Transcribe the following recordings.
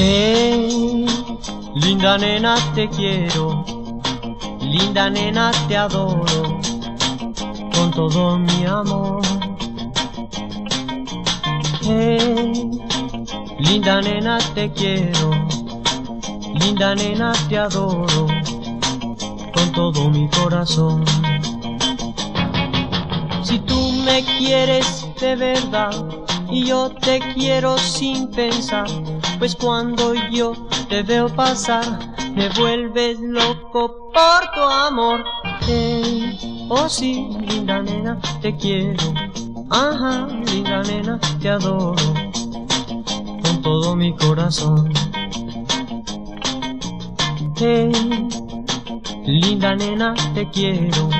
Hey, linda nena te quiero, linda nena te adoro, con todo mi amor. Hey, linda nena te quiero, linda nena te adoro, con todo mi corazón. Si tú me quieres de verdad y yo te quiero sin pensar, pues cuando yo te veo pasar, me vuelves loco por tu amor. Hey, oh sí, linda nena, te quiero. Ajá, linda nena, te adoro con todo mi corazón. Hey, linda nena, te quiero.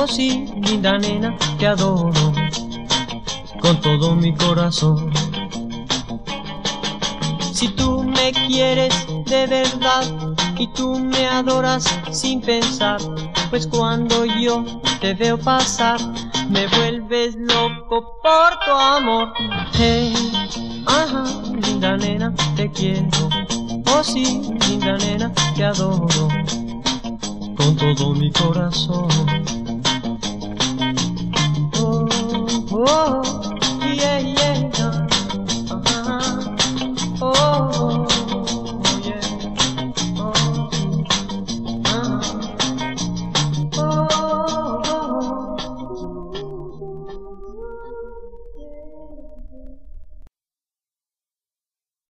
Oh sí, linda nena, te adoro con todo mi corazón. Si tú me quieres de verdad y tú me adoras sin pensar, pues cuando yo te veo pasar, me vuelves loco por tu amor. Hey, ajá, linda nena, te quiero. Oh sí, linda nena, te adoro con todo mi corazón. Oh, oh.